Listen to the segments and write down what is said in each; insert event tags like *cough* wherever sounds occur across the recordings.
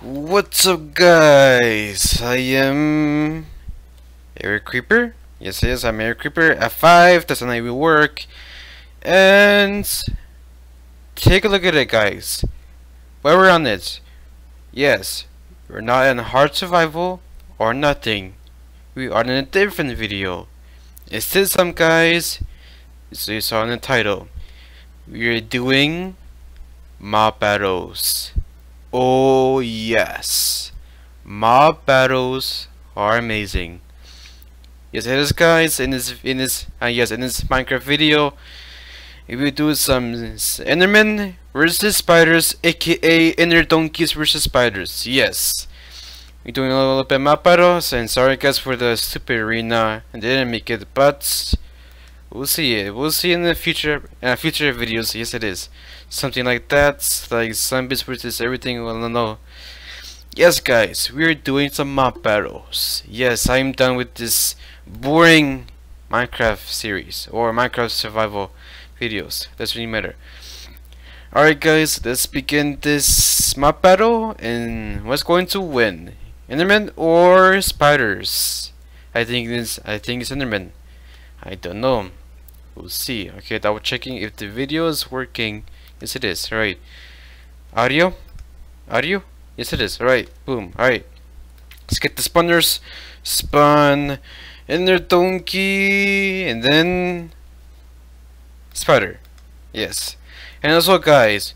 What's up guys? I am Eric Creeper. Yes yes I'm Eric Creeper F5 doesn't even work and take a look at it guys. While we're on it yes we're not in hard survival or nothing. We are in a different video. It's this some guys so you saw in the title. We're doing mob battles. Oh yes, mob battles are amazing. Yes, it is, guys. In this, in this, uh, yes, in this Minecraft video, we do some Endermen versus spiders, aka Ender donkeys versus spiders. Yes, we're doing a little bit mob battles, and sorry guys for the stupid arena. I didn't make it, but we'll see it. We'll see in the future, uh, future videos. Yes, it is something like that, like zombies versus everything, well, no, no. Yes, guys, we're doing some map battles. Yes, I'm done with this boring Minecraft series, or Minecraft survival videos, doesn't really matter. Alright guys, let's begin this map battle, and what's going to win? Enderman or spiders? I think this, I think it's Enderman. I don't know. We'll see. Okay, double checking if the video is working. Yes, it is. Right. Audio? Audio? Yes, it is. Right. Boom. Alright. Let's get the spawners. Spawn. Ender donkey. And then... Spider. Yes. And also, guys,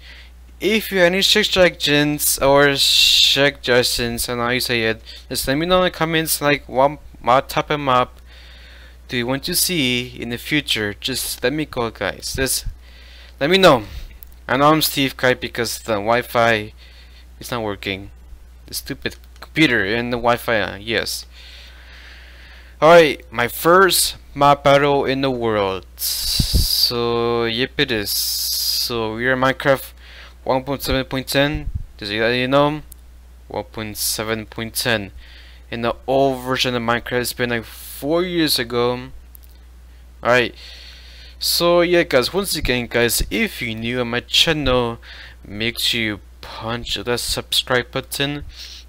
if you have any suggestions or suggestions on how you say it, just let me know in the comments, like, what, what type of map do you want to see in the future? Just let me go, guys. Just let me know. I know I'm Steve Kite because the Wi-Fi is not working. The stupid computer and the Wi-Fi, uh, yes. Alright, my first map battle in the world. So, yep it is. So, we are Minecraft 1.7.10. Does you know? 1.7.10. In the old version of Minecraft, it's been like 4 years ago. Alright. So yeah guys, once again guys, if you're new on my channel, make sure you punch the subscribe button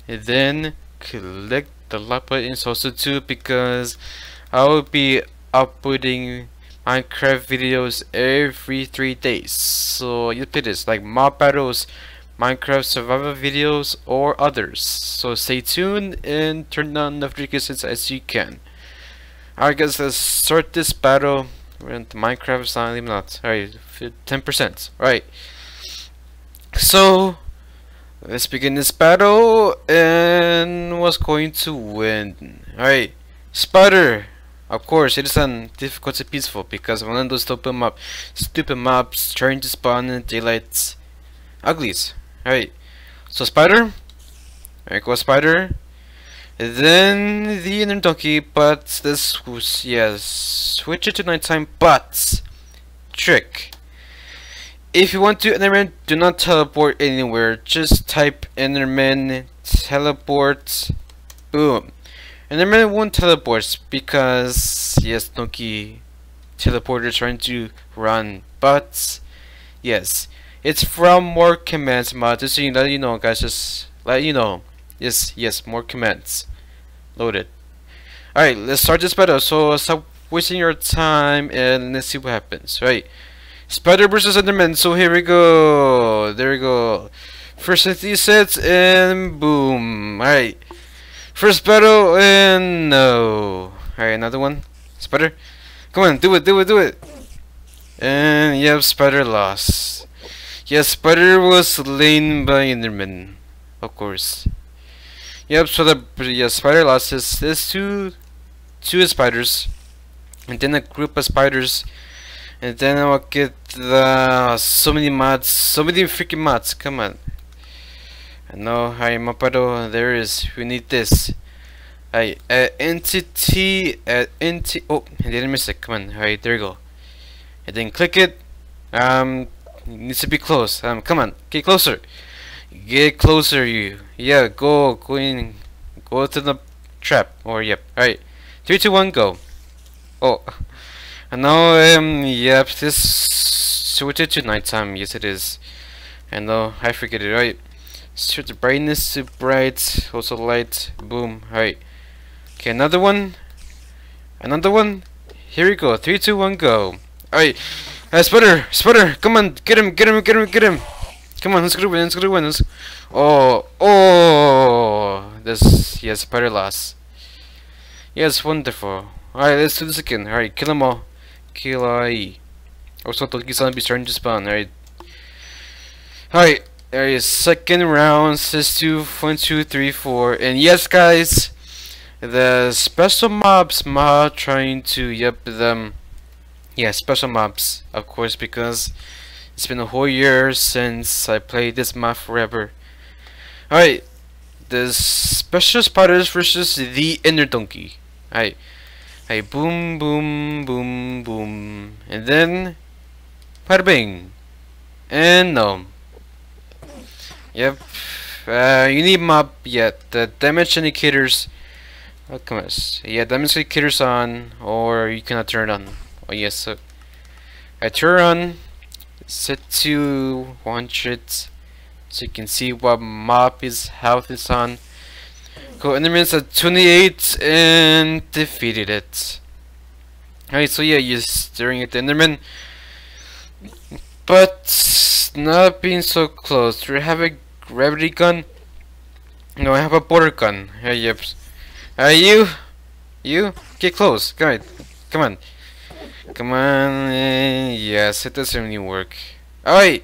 and then click the like button also too because I will be uploading Minecraft videos every three days. So you put this like mob battles, Minecraft survival videos or others. So stay tuned and turn on notifications as you can. Alright guys, let's start this battle. We're into Minecraft is not. Alright, 10%. Right. So, let's begin this battle. And what's going to win? Alright. Spider. Of course, it is on difficulty peaceful because one of those stupid mob, stupid mobs trying to spawn in daylight uglies. Alright. So, Spider. Alright, go Spider. Then the inner donkey, but this was yes, switch it to nighttime. But trick: if you want to Enderman, do not teleport anywhere. Just type Enderman teleport. Boom. Enderman won't teleport because yes, donkey teleporter trying to run. But yes, it's from more commands mod. Just so you let you know, guys. Just let you know. Yes, yes, more commands. Loaded. Alright, let's start this battle. So stop wasting your time and let's see what happens. Right. Spider versus Enderman. So here we go. There we go. First 50 sets and boom. Alright. First battle and no. Alright, another one. Spider. Come on, do it, do it, do it. And yep, Spider lost. Yes, Spider was slain by Enderman. Of course. Yep, so the yeah, spider lost his, his two, two spiders, and then a group of spiders, and then I'll get the, so many mods, so many freaking mods, come on. I know, hi Mapado, there is, we need this. Hi, uh, entity, uh, entity, oh, I didn't miss it, come on, alright, there you go. And then click it, um, needs to be close, um, come on, get closer. Get closer, you. Yeah, go, Queen. Go to the trap. Or, yep. Alright. 3, 2, 1, go. Oh. And now, um, yep, this switch it to nighttime. Yes, it is. And no, I forget it, right? Set the brightness to bright, also light, boom, alright. Okay, another one. Another one. Here we go. Three, two, one, go. Alright. Uh, Spider, Spider, come on, get him, get him, get him, get him. Come on, let's get a win, let's get a win. Let's... Oh, oh, this, yes, Spider lost. Yes, wonderful. Alright, let's do this again. Alright, kill them all. Kill I. Oh, also, Toki Zombie starting to spawn. Alright. Alright, there is second round, says two, one, two, three, four. And yes, guys, the special mobs mod trying to, yep, them. Yeah, special mobs, of course, because it's been a whole year since I played this map forever. Alright, the special spiders versus the inner donkey. Alright. Hey, boom, boom, boom, boom. And then, bada bing. And no. Yep. Uh, you need map yet. The damage indicators. Oh, come on. Yeah, damage indicators on, or you cannot turn on. Oh, yes. So I turn on. Set to 100, so you can see what mob his health is on. Cool, Enderman's at 28 and defeated it. Alright, so yeah, you're staring at the Enderman. But not being so close. Do you have a gravity gun? No, I have a border gun. Hey, yep. Uh, you? You? Get close. Come on. Come on. Come on. yes, it doesn't really work. Alright.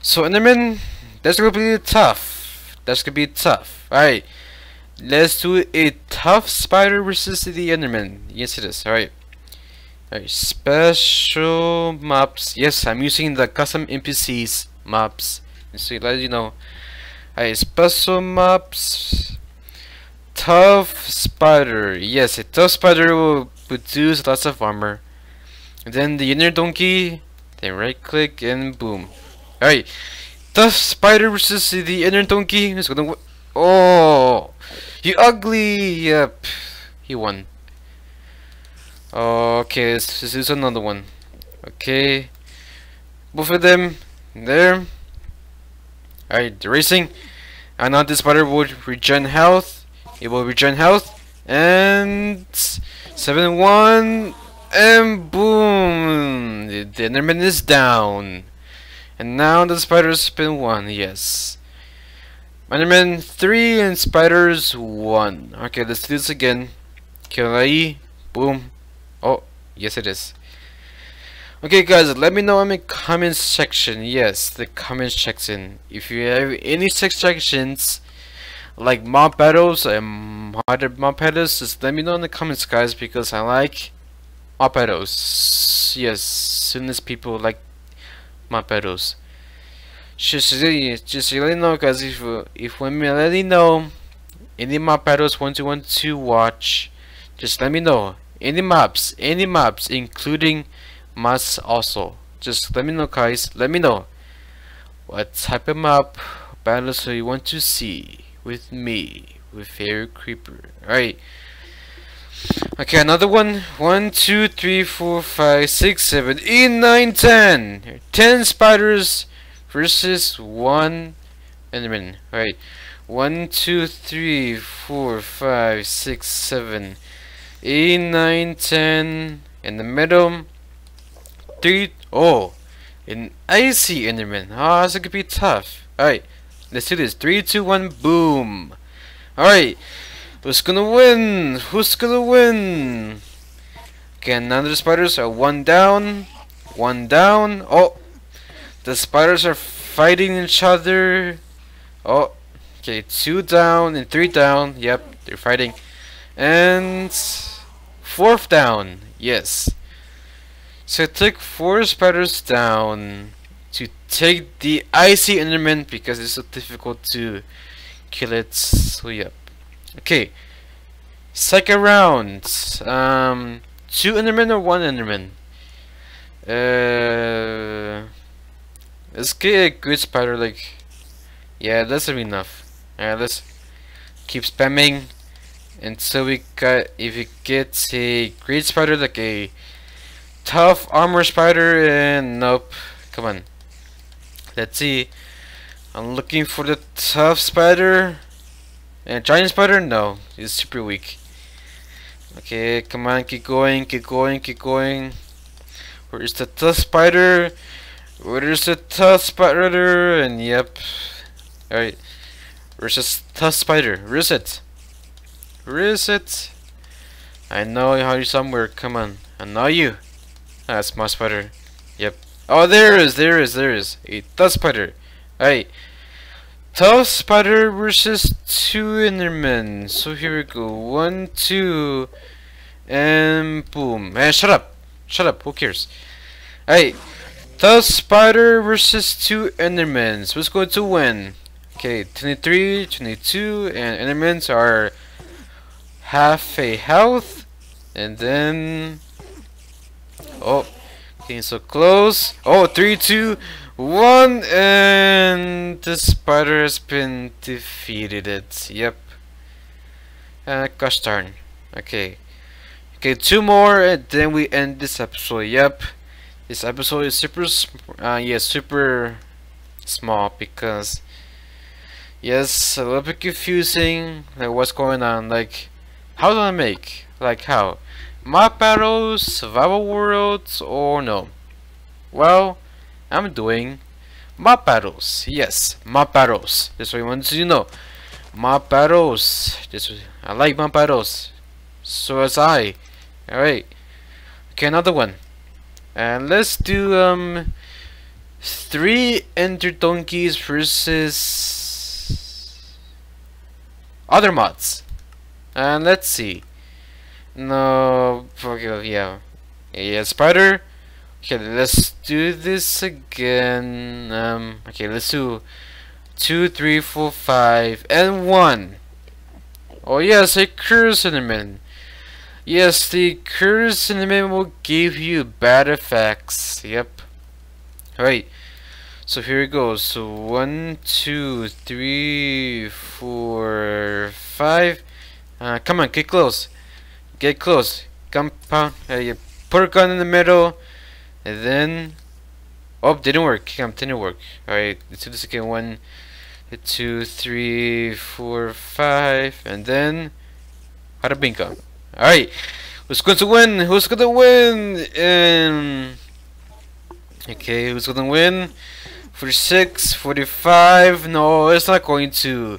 So, Enderman, that's gonna be tough. That's gonna be tough. Alright. Let's do a tough spider versus the Enderman. Yes, it is. Alright. Alright, special maps. Yes, I'm using the custom NPCs maps. So let you know. Alright, special maps. Tough spider. Yes, a tough spider will produce lots of armor. And then the inner donkey. Then right click and boom. Alright. the spider versus the inner donkey. Who's gonna Oh, you ugly. Yep, he won. Okay, this, this is another one. Okay, both of them there. Alright, the racing. And now this spider will regen health. It will regen health. And 7 1. And boom! The, Enderman is down. And now the spider's spin 1. Yes. Enderman 3 and Spiders 1. Okay, let's do this again. Kill Kirai. Boom. Oh, yes it is. Okay guys, let me know in the comments section. Yes, the comments section. If you have any suggestions, like mob battles and modded mob battles, just let me know in the comments guys because I like battles. Yes, soon as people like battles. Just just really know guys, if, if when me let me know any battles want you want to watch, just let me know. Any maps, any maps, including must also. Just let me know guys, let me know what type of map battles you want to see with me, with Fairy Creeper. Alright. Okay, another one. One, two, three, four, five, six, seven, eight, nine, ten. Ten spiders versus one Enderman. Alright. One, two, three, four, five, six, seven, eight, nine, ten. In the middle Three. oh an icy enderman ah oh, this could be tough alright let's do this three two one boom alright who's gonna win? Who's gonna win? Okay the spiders are one down one down? Oh the spiders are fighting each other. Oh okay two down and three down. Yep they're fighting. And fourth down yes. So it took four spiders down to take the icy enderman because it's so difficult to kill it. So yep. Okay. Second round. Um two endermen or one enderman? Uh let's get a good spider like yeah that's enough. Alright let's keep spamming until we got if we get a great spider like a Tough armor spider and nope. Come on. Let's see. I'm looking for the tough spider. And giant spider? No, he's super weak. Okay, come on, keep going, keep going, keep going. Where is the tough spider? Where is the tough spider? And yep. Alright. Where's this tough spider? Where is it? Where is it? I know you are somewhere. Come on. I know you. That's my spider. Yep. Oh, there is, there is, there is. A tough spider. Alright. Tough spider versus two Endermen. So here we go. One, two, and boom. Man, shut up. Shut up. Who cares? Hey, Tough spider versus two Endermen. Who's going to win? Okay, 23, 22, and Endermans are half a health. And then... Oh, getting so close. Oh, three, two, one, and the spider has been defeated. It. Yep. Uh, gosh darn. Okay. Okay, two more, and then we end this episode. Yep. This episode is super, uh, yeah, super small because, yes, a little bit confusing. Like, what's going on? Like, how do I make? Like, how? Map battles, survival worlds, or no? Well, I'm doing map battles. Yes, map battles. That's what I want you to know. Map battles. This I like map battles. So as I. Alright. Okay, another one. And let's do um three enter donkeys versus other mods. And let's see. No, okay, yeah. Yeah, spider. Okay, let's do this again. Um, okay, let's do two, three, four, five, and one. Oh yes, a curse cinnamon. Yes, the curse cinnamon will give you bad effects. Yep. Alright. So here it goes. So one, two, three, four, five. Uh, come on, get close. Get close. Compound. Uh, you put a gun in the middle. And then. Oh, didn't work. Come, didn't work. Alright, let's do this again. One, two, three, four, five. And then. Harabinka. Alright. Who's going to win? Who's going to win? Um, okay, who's going to win? 46, 45. No, it's not going to.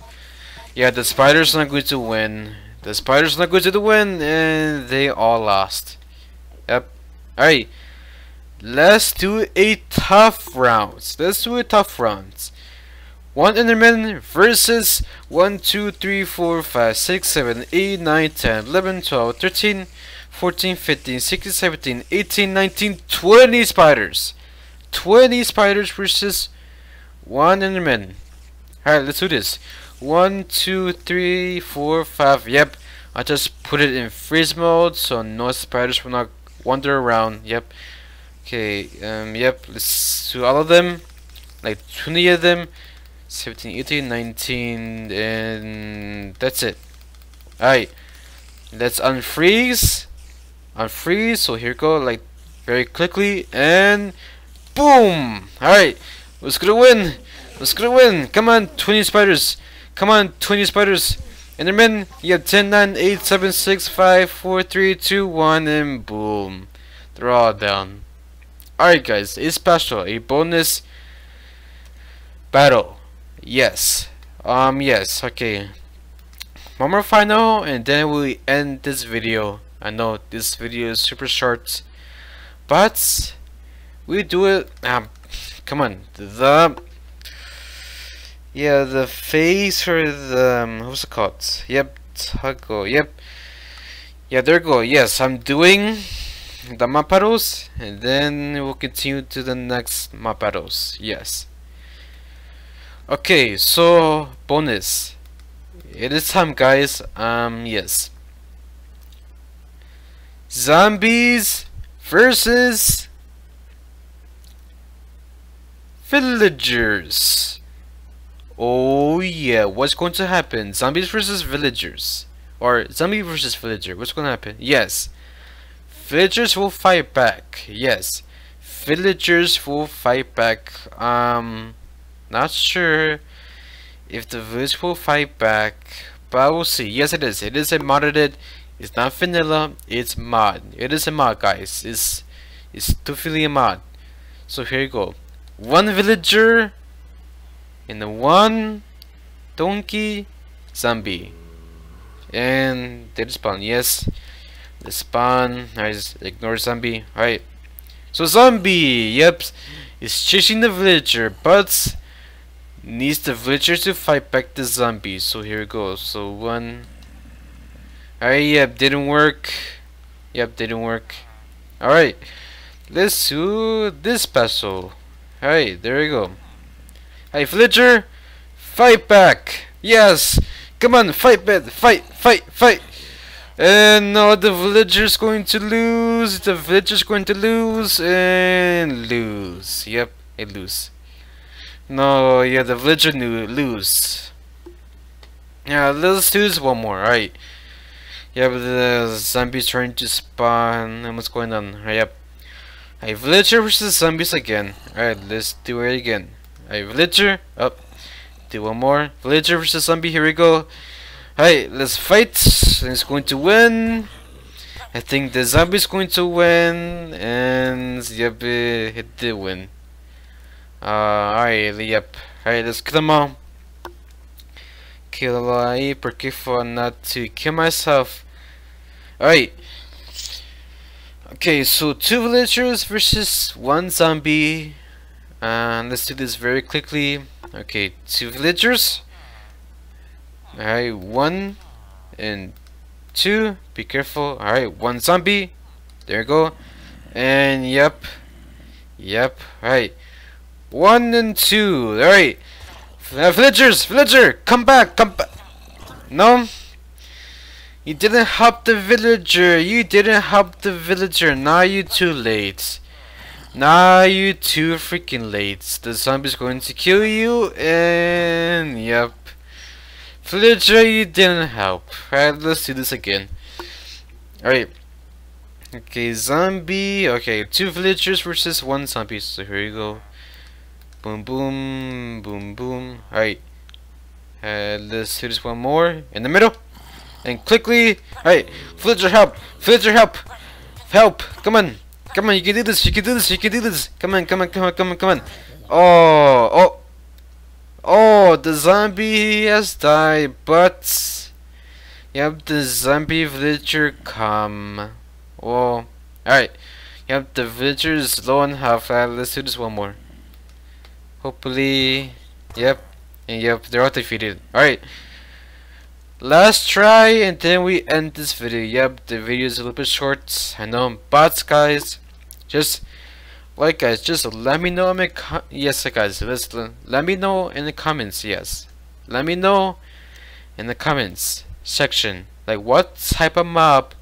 Yeah, the spider's not going to win. The spiders not going to win, and they all lost. Yep. Alright. Let's do a tough rounds. Let's do a tough rounds. One Enderman versus 1, 2, 3, 4, 5, 6, 7, 8, 9, 10, 11, 12, 13, 14, 15, 16, 17, 18, 19, 20 spiders. 20 spiders versus one Enderman. Alright, let's do this. One, two, three, four, five. Yep. I just put it in freeze mode so no spiders will not wander around. Yep. Okay. Um. Yep. Let's do all of them. Like 20 of them. 17, 18, 19, and that's it. Alright. Let's unfreeze. Unfreeze. So here we go. Like very quickly and boom. Alright. Who's gonna win? Who's gonna win? Come on, 20 spiders. Come on, 20 spiders. Enderman, you have 10, 9, 8, 7, 6, 5, 4, 3, 2, 1, and boom. They're all down. Alright guys, it's special, a bonus battle. Yes. Um, yes, okay. One more final, and then we end this video. I know this video is super short, but we do it. Um, come on, the yeah, the face or the um, what's it called? Yep, taco. Yep. Yeah, there go. Yes, I'm doing the maparos, and then we'll continue to the next maparos. Yes. Okay, so bonus. It is time, guys. Um, yes. Zombies versus villagers. Oh yeah, what's going to happen? Zombies versus villagers. Or zombie versus villager. What's going to happen? Yes. Villagers will fight back. Yes. Villagers will fight back. Um, not sure. if the village will fight back. But I will see. Yes, it is. It is a modded. It's not vanilla. It's mod. It is a mod, guys. It's it's definitely a mod. So here you go. One villager and one donkey zombie. And they spawn. Yes, the spawn. I just ignore zombie. Alright. So zombie. Yep, is chasing the villager, but needs the villagers to fight back the zombies. So here we go. So one. Alright, yep, didn't work. Yep, didn't work. Alright, let's do this puzzle. Alright, there we go. Hey, villager, fight back. Yes, come on, fight, back, fight, fight, fight. And now the villager's going to lose. The villager's going to lose and lose. Yep, it lose. No, yeah, the villager knew lose. Yeah, let's do one more. Alright. Yeah, but the zombies trying to spawn. And what's going on? Right, yep. Alright, villager versus zombies again. Alright, let's do it again. Alright, villager. Up. Oh, do one more. Villager versus zombie. Here we go. Alright, let's fight. It's going to win. I think the zombie's going to win. And yep, it did win. Uh, alright, yep. Alright, let's kill them all. Kill I be careful not to kill myself. Alright. Okay, so two villagers versus one zombie. And uh, let's do this very quickly. Okay, two villagers. Alright, one and two. Be careful. Alright, one zombie. There you go. And yep. Yep. Alright. One and two. Alright. Uh, villagers! Villager! Come back! Come back! No? You didn't help the villager! You didn't help the villager! Now you too late. Now you too freaking late. The zombie's going to kill you and... Yep. You didn't help. Alright, let's do this again. Alright. Okay, zombie. Okay, two villagers versus one zombie. So here you go. Boom, boom, boom, boom. Alright. Uh, let's do this one more. In the middle. And quickly. Alright. Villager, help. Villager, help. Help. Come on. Come on, you can do this. You can do this. You can do this. Come on, come on, come on, come on, come on. Oh, oh. Oh, the zombie has died, but... Yep, the zombie villager come. Well, alright. Yep, the villager is low on health. Uh, let's do this one more. Hopefully, yep, and yep, they're all defeated. Alright, last try and then we end this video. Yep, the video is a little bit short. I know, but guys, just like guys, just let me know in the yes, guys, let's let me know in the comments. Yes, let me know in the comments section like what type of mob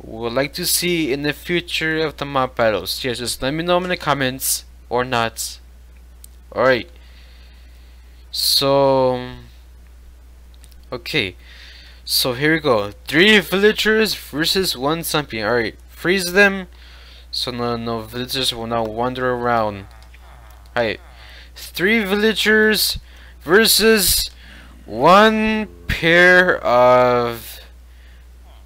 would like to see in the future of the mob battles. Yes, just let me know in the comments or not Alright. So... Okay. So here we go. Three villagers versus one zombie. Alright. Freeze them. So no, no villagers will now wander around. Alright. Three villagers versus one pair of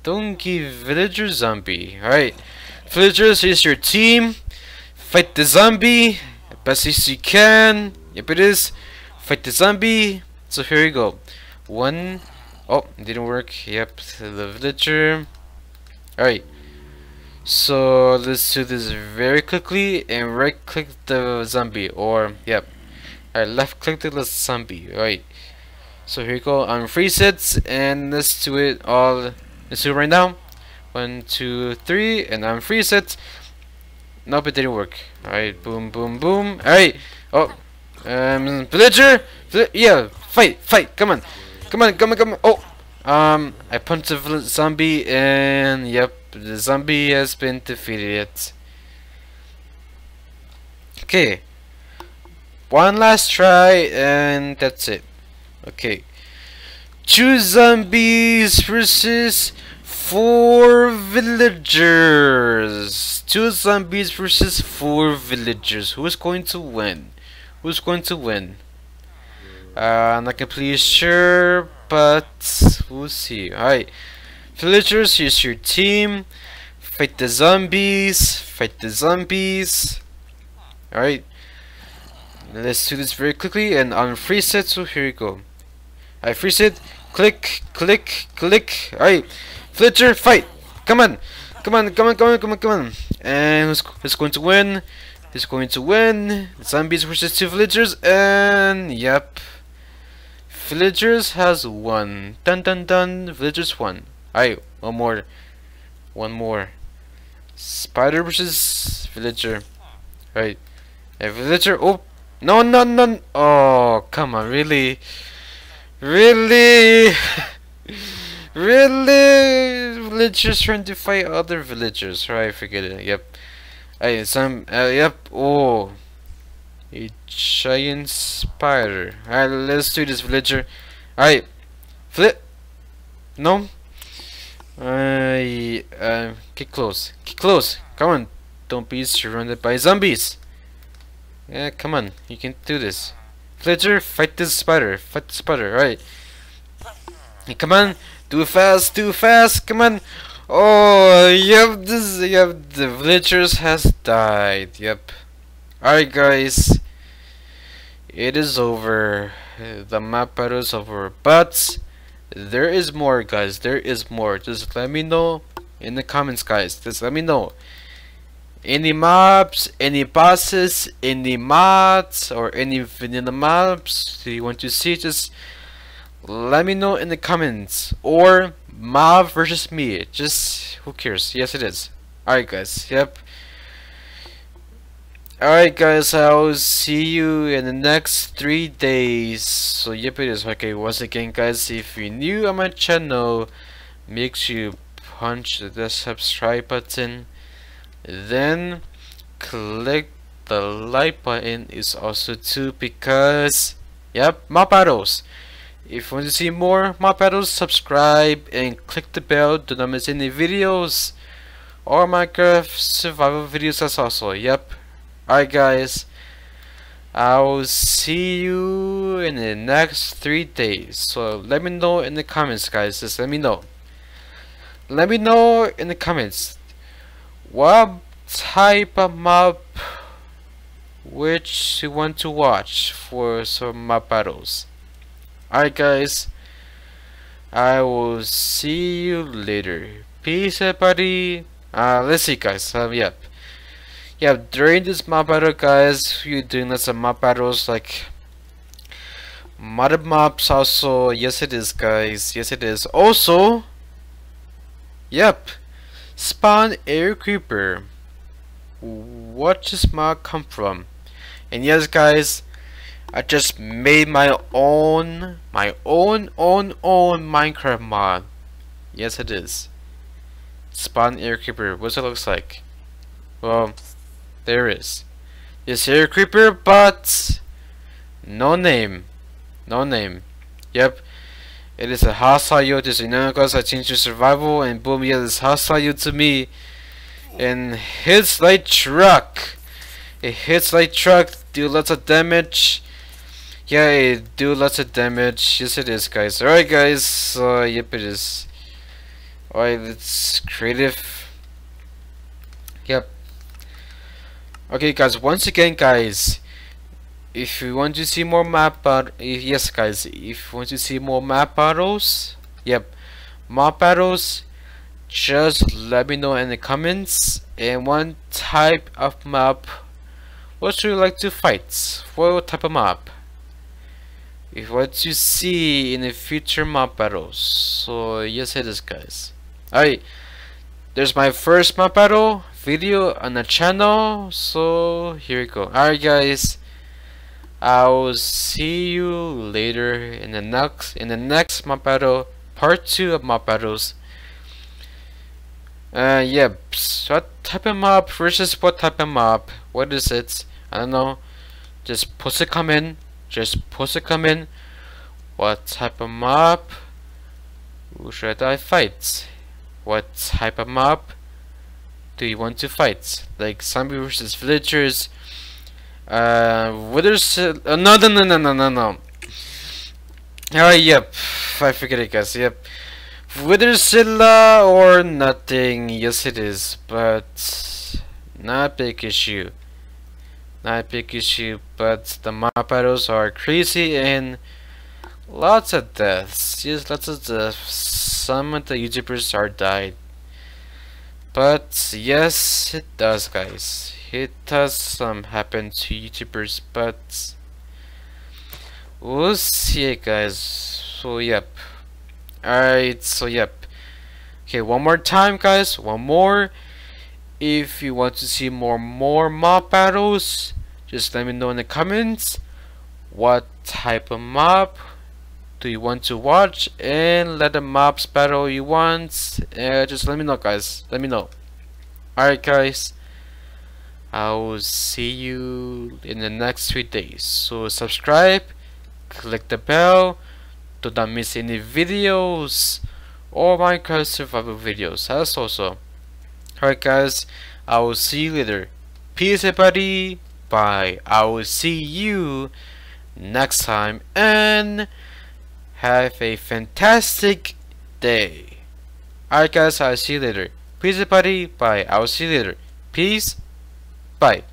donkey villager zombie. Alright. Villagers, here's your team. Fight the zombie. Best as you can. Yep, it is. Fight the zombie. So here we go. One. Oh, didn't work. Yep, the villager. Alright. So let's do this very quickly and right click the zombie or yep. Alright, left click the zombie. Alright. So here we go. On it and let's do it all. Let's do it right now. One, two, three, and I'm freeze it. Nope, it didn't work. Alright, boom, boom, boom. Alright. Oh. Um, villager? yeah, fight, fight. Come on. Come on, come on, come on. Oh. Um, I punched the zombie and, yep, the zombie has been defeated. Okay. One last try and that's it. Okay. Two zombies versus Four villagers! Two zombies versus four villagers. Who's going to win? Who's going to win? Uh, I'm not completely sure, but we'll see. Alright. Villagers, here's your team. Fight the zombies. Fight the zombies. Alright. Let's do this very quickly and on freeze it, so here we go. I freeze it. Click, click, click. Alright. Villager, fight! Come on! Come on, come on, come on, come on, come on. And who's, who's going to win? Who's going to win? Zombies versus two villagers, and yep. Villagers has one. Dun dun dun. Villagers one. Alright, one more. One more. Spider versus villager. Right. A villager. Oh! No, no, no. Oh, come on. Really? Really? *laughs* really? Villagers trying to fight other villagers. Right, forget it. Yep. Hey, some. Uh, yep. Oh. A giant spider. Alright, let's do this, villager. Alright. Flip. No. I uh, get close. Get close. Come on. Don't be surrounded by zombies. Yeah, come on. You can do this. Villager, fight this spider. Fight the spider. Alright. Hey, come on. Do it fast. Do it fast. Come on. Oh, yep. This. Yep. The villagers has died. Yep. Alright, guys. It is over. The map battle is over. But there is more, guys. There is more. Just let me know in the comments, guys. Just let me know. Any mobs, any bosses, any mods, or any vanilla mobs do you want to see? Just let me know in the comments. Or mob versus me. Just who cares? Yes, it is. Alright, guys. Yep. Alright guys, I'll see you in the next three days. So yep it is. Okay, once again guys, if you're new on my channel, make sure you punch the subscribe button. Then click the like button is also too because yep, mob battles. If you want to see more mob battles, subscribe and click the bell to not miss any videos or Minecraft survival videos as also. Yep. Alright guys, I will see you in the next three days. So let me know in the comments guys, just let me know. Let me know in the comments what type of map which you want to watch for some map battles. Alright guys, I will see you later. Peace everybody. Uh, let's see guys, um, yep yeah, during this map battle, guys, you're doing lots of mob battles like modded mobs. Also, yes, it is, guys. Yes, it is. Also, yep, spawn Eric creeper. What does mod come from? And yes, guys, I just made my own, my own, own, own Minecraft mod. Yes, it is. Spawn Eric creeper. What's it looks like? Well. There is. Yes, here creeper, but no name. No name. Yep. It is a hostile you to Sinagos. I changed your survival and boom, yeah, this hostile you to me. And hits like truck. It hits like truck, do lots of damage. Yeah, it do lots of damage. Yes, it is, guys. Alright, guys. Uh, yep, it is. Alright, let's creative. Yep. Okay guys, once again guys, if you want to see more map but yes guys, if you want to see more map battles, yep, map battles, just let me know in the comments and one type of map what would you like to fight? What type of map? If what you see in the future map battles. So yes it is guys. Alright. There's my first map battle video on the channel so here we go. Alright guys. I will see you later in the next in the next map battle part 2 of map battles uh yeah so what type of mob versus what type of mob what is it? I don't know. Just post a comment. Just post a comment. What type of map should I fight? What type of mob do you want to fight? Like zombie versus villagers. Uh, withers. Uh, no, no, no, no, no, no, no. Oh, yep. I forget it, guys. Yep. Witherzilla or nothing. Yes, it is. But not big issue. Not big issue. But the mob battles are crazy and lots of deaths. Yes, lots of deaths. Some of the YouTubers are died. But yes, it does, guys. It does um, happen to YouTubers, but we'll see it, guys. So yep. Alright, so yep. Okay, one more time, guys. One more. If you want to see more more mob battles, just let me know in the comments what type of mob do you want to watch and let the mobs battle you want. Uh, just let me know, guys. Let me know. Alright, guys. I will see you in the next three days. So subscribe, click the bell do not miss any videos or Minecraft survival videos that's also. Alright guys, I will see you later. Peace everybody, bye. I will see you next time and have a fantastic day. Alright guys, I'll see you later. Peace everybody, bye. I will see you later. Peace, bye.